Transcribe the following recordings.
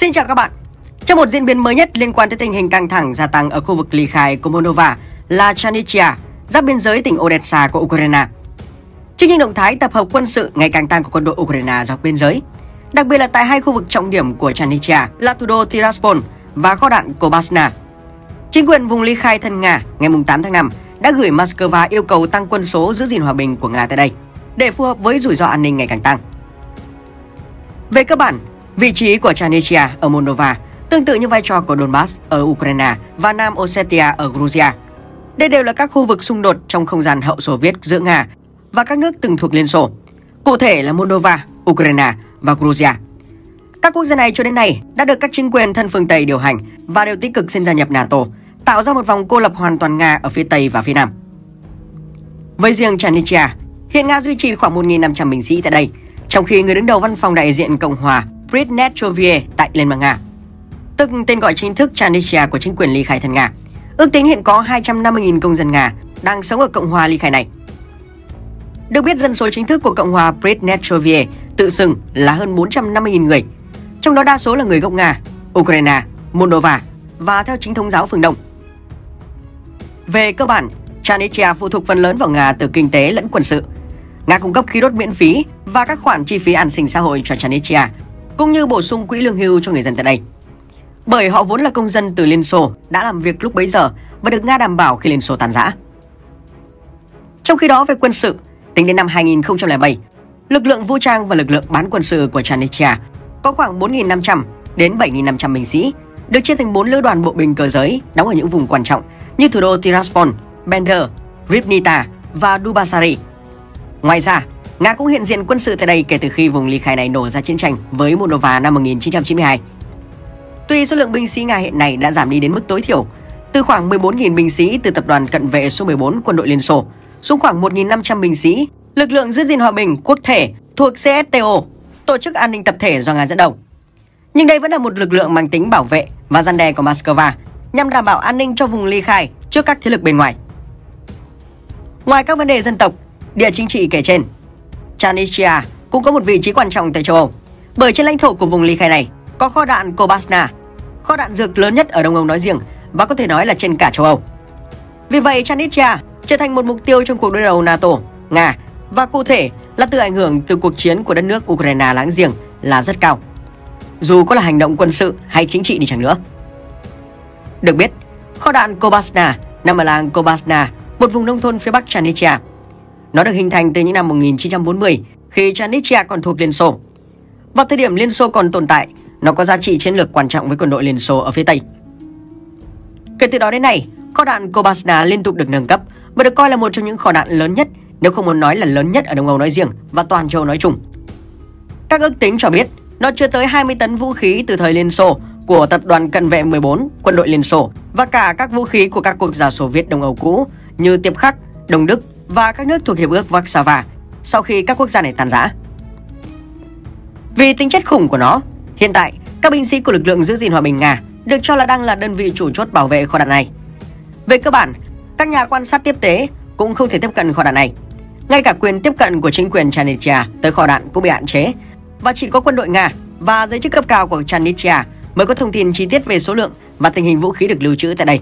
Xin chào các bạn. Trong một diễn biến mới nhất liên quan tới tình hình căng thẳng gia tăng ở khu vực ly khai của Moldova là Chanichia, giáp biên giới tỉnh Odessa của Ukraine. Trước những động thái tập hợp quân sự ngày càng tăng của quân đội Ukraine dọc biên giới, đặc biệt là tại hai khu vực trọng điểm của Chanichia là thủ đô Tiraspol và kho đạn Kobasna. Chính quyền vùng ly khai thân Nga ngày 8 tháng 5 đã gửi Moscow yêu cầu tăng quân số giữ gìn hòa bình của Nga tại đây để phù hợp với rủi ro an ninh ngày càng tăng. Về cơ bản, vị trí của Transnistria ở Moldova tương tự như vai trò của Donbass ở Ukraine và Nam Ossetia ở Georgia. Đây đều là các khu vực xung đột trong không gian hậu Xô Viết giữa Nga và các nước từng thuộc Liên Xô, cụ thể là Moldova, Ukraine và Georgia. Các quốc gia này cho đến nay đã được các chính quyền thân phương Tây điều hành và đều tích cực xin gia nhập NATO, tạo ra một vòng cô lập hoàn toàn Nga ở phía Tây và phía Nam. Với riêng Transnistria, hiện Nga duy trì khoảng 1.500 binh sĩ tại đây, trong khi người đứng đầu văn phòng đại diện Cộng hòa Pridnetrovie tại Liên bang Nga, tức tên gọi chính thức Chanichia của chính quyền ly khai thân Nga. Ước tính hiện có 250.000 công dân Nga đang sống ở Cộng hòa ly khai này. Được biết dân số chính thức của Cộng hòa Pridnetrovie tự xưng là hơn 450.000 người, trong đó đa số là người gốc Nga, Ukraine, Moldova và theo chính thống giáo phương Đông. Về cơ bản, Chanichia phụ thuộc phần lớn vào Nga từ kinh tế lẫn quân sự. Nga cung cấp khí đốt miễn phí và các khoản chi phí an sinh xã hội cho Chanichia, cũng như bổ sung quỹ lương hưu cho người dân tại đây. Bởi họ vốn là công dân từ Liên Xô đã làm việc lúc bấy giờ và được Nga đảm bảo khi Liên Xô tàn rã. Trong khi đó về quân sự, tính đến năm 2007, lực lượng vũ trang và lực lượng bán quân sự của Chanichia có khoảng 4.500 đến 7.500 binh sĩ, được chia thành 4 lữ đoàn bộ binh cơ giới đóng ở những vùng quan trọng như thủ đô Tiraspol, Bender, Rivnita và Dubasari. Ngoài ra, Nga cũng hiện diện quân sự tại đây kể từ khi vùng ly khai này nổ ra chiến tranh với Moldova năm 1992. Tuy số lượng binh sĩ Nga hiện nay đã giảm đi đến mức tối thiểu, từ khoảng 14.000 binh sĩ từ tập đoàn cận vệ số 14 quân đội Liên Xô xuống khoảng 1.500 binh sĩ, lực lượng giữ gìn hòa bình quốc thể thuộc CSTO, tổ chức an ninh tập thể do Nga dẫn đầu. Nhưng đây vẫn là một lực lượng mang tính bảo vệ và gian đe của Moscow nhằm đảm bảo an ninh cho vùng ly khai trước các thế lực bên ngoài. Ngoài các vấn đề dân tộc, địa chính trị kể trên, Chanichia cũng có một vị trí quan trọng tại châu Âu, bởi trên lãnh thổ của vùng ly khai này có kho đạn Kobasna, kho đạn dược lớn nhất ở Đông Âu nói riêng và có thể nói là trên cả châu Âu. Vì vậy, Chanichia trở thành một mục tiêu trong cuộc đối đầu NATO, Nga và cụ thể là từ ảnh hưởng từ cuộc chiến của đất nước Ukraine láng giềng là rất cao. Dù có là hành động quân sự hay chính trị đi chăng nữa. Được biết, kho đạn Kobasna nằm ở làng Kobasna, một vùng nông thôn phía bắc Chanichia. Nó được hình thành từ những năm 1940 khi Chanichia còn thuộc Liên Xô. Vào thời điểm Liên Xô còn tồn tại, nó có giá trị chiến lược quan trọng với quân đội Liên Xô ở phía Tây. Kể từ đó đến nay, kho đạn Kobasna liên tục được nâng cấp và được coi là một trong những kho đạn lớn nhất, nếu không muốn nói là lớn nhất ở Đông Âu nói riêng và toàn châu nói chung. Các ước tính cho biết, nó chứa tới 20 tấn vũ khí từ thời Liên Xô của tập đoàn cận vệ 14, quân đội Liên Xô và cả các vũ khí của các quốc gia Xô Viết Đông Âu cũ như Tiệp Khắc, Đông Đức và các nước thuộc Hiệp ước Warsaw sau khi các quốc gia này tan rã. Vì tính chất khủng của nó, hiện tại các binh sĩ của lực lượng giữ gìn hòa bình Nga được cho là đang là đơn vị chủ chốt bảo vệ kho đạn này. Về cơ bản, các nhà quan sát tiếp tế cũng không thể tiếp cận kho đạn này. Ngay cả quyền tiếp cận của chính quyền Chanichia tới kho đạn cũng bị hạn chế và chỉ có quân đội Nga và giới chức cấp cao của Chanichia mới có thông tin chi tiết về số lượng và tình hình vũ khí được lưu trữ tại đây.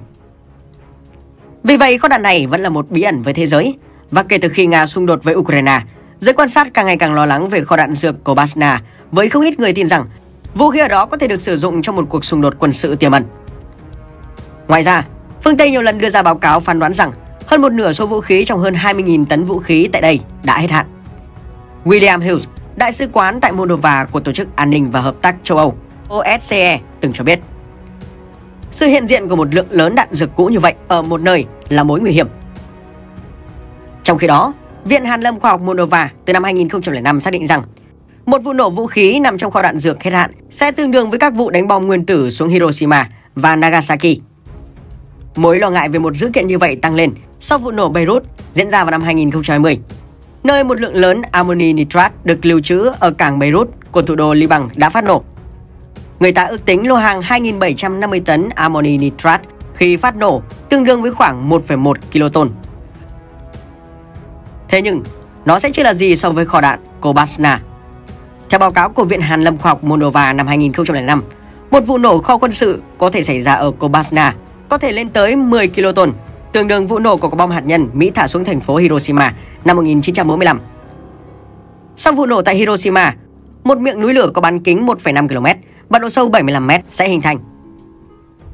Vì vậy, kho đạn này vẫn là một bí ẩn với thế giới và kể từ khi Nga xung đột với Ukraine, giới quan sát càng ngày càng lo lắng về kho đạn dược của Basna với không ít người tin rằng vũ khí ở đó có thể được sử dụng trong một cuộc xung đột quân sự tiềm ẩn. Ngoài ra, phương Tây nhiều lần đưa ra báo cáo phán đoán rằng hơn một nửa số vũ khí trong hơn 20.000 tấn vũ khí tại đây đã hết hạn. William Hughes, đại sứ quán tại Moldova của Tổ chức An ninh và Hợp tác châu Âu OSCE từng cho biết. Sự hiện diện của một lượng lớn đạn dược cũ như vậy ở một nơi là mối nguy hiểm. Trong khi đó, Viện Hàn lâm Khoa học Moldova từ năm 2005 xác định rằng một vụ nổ vũ khí nằm trong kho đạn dược hết hạn sẽ tương đương với các vụ đánh bom nguyên tử xuống Hiroshima và Nagasaki. Mối lo ngại về một dữ kiện như vậy tăng lên sau vụ nổ Beirut diễn ra vào năm 2020, nơi một lượng lớn ammoni nitrat được lưu trữ ở cảng Beirut của thủ đô Liban đã phát nổ. Người ta ước tính lô hàng 2.750 tấn ammoni nitrat khi phát nổ tương đương với khoảng 1,1 kiloton. Thế nhưng, nó sẽ chưa là gì so với kho đạn Kobasna. Theo báo cáo của Viện Hàn lâm khoa học Moldova năm 2005, Một vụ nổ kho quân sự có thể xảy ra ở Kobasna có thể lên tới 10 kiloton, tương đương vụ nổ của quả bom hạt nhân Mỹ thả xuống thành phố Hiroshima năm 1945. Sau vụ nổ tại Hiroshima, một miệng núi lửa có bán kính 1,5 km và độ sâu 75 m sẽ hình thành.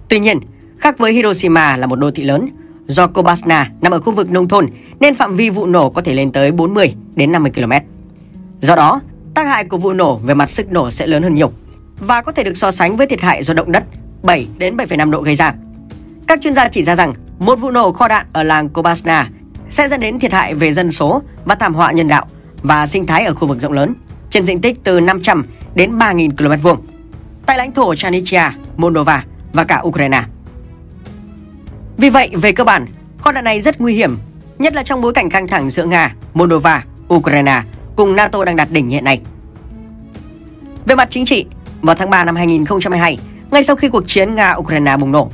Tuy nhiên, khác với Hiroshima là một đô thị lớn, do Kobasna nằm ở khu vực nông thôn nên phạm vi vụ nổ có thể lên tới 40 đến 50 km. Do đó, tác hại của vụ nổ về mặt sức nổ sẽ lớn hơn nhiều và có thể được so sánh với thiệt hại do động đất 7 đến 7,5 độ gây ra. Các chuyên gia chỉ ra rằng một vụ nổ kho đạn ở làng Kobasna sẽ dẫn đến thiệt hại về dân số và thảm họa nhân đạo và sinh thái ở khu vực rộng lớn trên diện tích từ 500 đến 3.000 km vuông tại lãnh thổ Chanichia, Moldova và cả Ukraine. Vì vậy, về cơ bản, kho đạn này rất nguy hiểm, nhất là trong bối cảnh căng thẳng giữa Nga, Moldova, Ukraine cùng NATO đang đạt đỉnh hiện nay. Về mặt chính trị, vào tháng 3 năm 2022, ngay sau khi cuộc chiến Nga-Ukraine bùng nổ,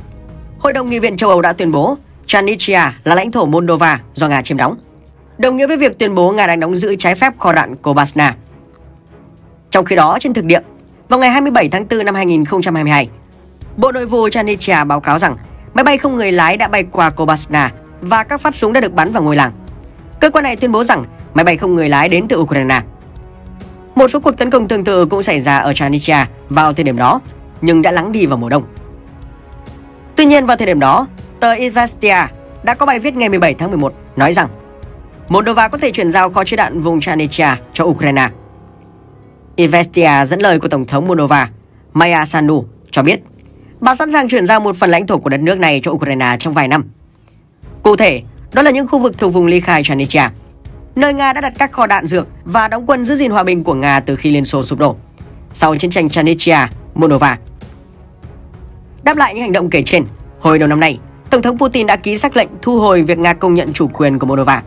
Hội đồng Nghị viện châu Âu đã tuyên bố Chanichia là lãnh thổ Moldova do Nga chiếm đóng, đồng nghĩa với việc tuyên bố Nga đang đóng giữ trái phép kho đạn Kobasna. Trong khi đó, trên thực địa, vào ngày 27 tháng 4 năm 2022, Bộ Nội vụ Chanichia báo cáo rằng máy bay không người lái đã bay qua Kobasna và các phát súng đã được bắn vào ngôi làng. Cơ quan này tuyên bố rằng máy bay không người lái đến từ Ukraine. Một số cuộc tấn công tương tự cũng xảy ra ở Chanitia vào thời điểm đó, nhưng đã lắng đi vào mùa đông. Tuy nhiên vào thời điểm đó, tờ Investia đã có bài viết ngày 17 tháng 11 nói rằng Moldova có thể chuyển giao kho chứa đạn vùng Chanitia cho Ukraine. Investia dẫn lời của Tổng thống Moldova Maya Sandu cho biết bà sẵn sàng chuyển giao một phần lãnh thổ của đất nước này cho Ukraine trong vài năm. Cụ thể, đó là những khu vực thuộc vùng ly khai Chanichia, nơi Nga đã đặt các kho đạn dược và đóng quân giữ gìn hòa bình của Nga từ khi Liên Xô sụp đổ. Sau chiến tranh Chanichia, Moldova. Đáp lại những hành động kể trên, hồi đầu năm nay, Tổng thống Putin đã ký sắc lệnh thu hồi việc Nga công nhận chủ quyền của Moldova,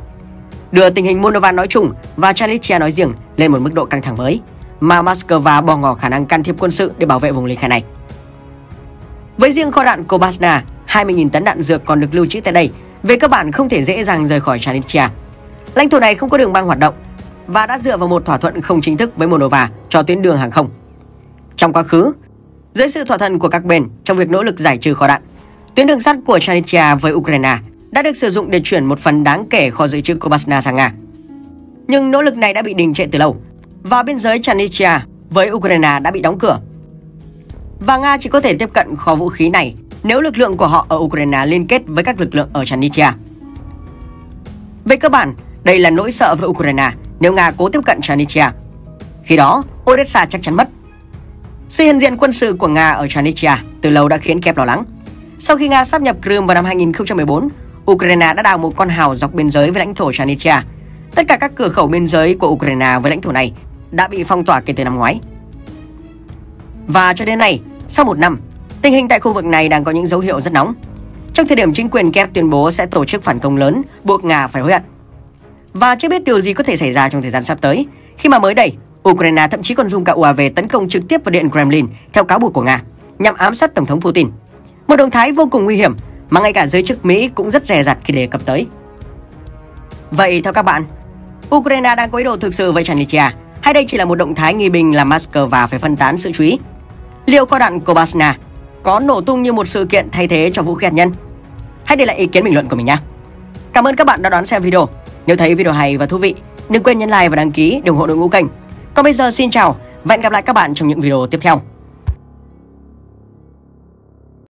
đưa tình hình Moldova nói chung và Chanichia nói riêng lên một mức độ căng thẳng mới mà Moscow bỏ ngỏ khả năng can thiệp quân sự để bảo vệ vùng ly khai này. Với riêng kho đạn Kobasna, 20.000 tấn đạn dược còn được lưu trữ tại đây, về cơ bản không thể dễ dàng rời khỏi Chanichia. Lãnh thổ này không có đường băng hoạt động và đã dựa vào một thỏa thuận không chính thức với Moldova cho tuyến đường hàng không. Trong quá khứ, dưới sự thỏa thuận của các bên trong việc nỗ lực giải trừ kho đạn, tuyến đường sắt của Chanichia với Ukraine đã được sử dụng để chuyển một phần đáng kể kho dự trữ Kobasna sang Nga. Nhưng nỗ lực này đã bị đình trệ từ lâu và biên giới Chanichia với Ukraine đã bị đóng cửa. Và Nga chỉ có thể tiếp cận kho vũ khí này nếu lực lượng của họ ở Ukraine liên kết với các lực lượng ở Chanichia. Về cơ bản, đây là nỗi sợ với Ukraine nếu Nga cố tiếp cận Chanichia. Khi đó, Odessa chắc chắn mất. Sự hiện diện quân sự của Nga ở Chanichia từ lâu đã khiến Kiev lo lắng. Sau khi Nga sắp nhập Crimea vào năm 2014, Ukraine đã đào một con hào dọc biên giới với lãnh thổ Chanichia. Tất cả các cửa khẩu biên giới của Ukraine với lãnh thổ này đã bị phong tỏa kể từ năm ngoái. Và cho đến nay, sau một năm, tình hình tại khu vực này đang có những dấu hiệu rất nóng. Trong thời điểm chính quyền Kiev tuyên bố sẽ tổ chức phản công lớn, buộc Nga phải hối hận. Và chưa biết điều gì có thể xảy ra trong thời gian sắp tới, khi mà mới đây, Ukraine thậm chí còn dùng cả UAV tấn công trực tiếp vào điện Kremlin theo cáo buộc của Nga, nhằm ám sát Tổng thống Putin. Một động thái vô cùng nguy hiểm mà ngay cả giới chức Mỹ cũng rất dè dặt khi đề cập tới. Vậy theo các bạn, Ukraine đang có ý đồ thực sự với Chanichia hay đây chỉ là một động thái nghi binh làm Moscow phải phân tán sự chú ý? Liệu kho đạn Kobasna có nổ tung như một sự kiện thay thế cho vũ khí hạt nhân? Hãy để lại ý kiến bình luận của mình nhé. Cảm ơn các bạn đã đón xem video. Nếu thấy video hay và thú vị, đừng quên nhấn like và đăng ký để ủng hộ đội ngũ kênh. Còn bây giờ xin chào và hẹn gặp lại các bạn trong những video tiếp theo.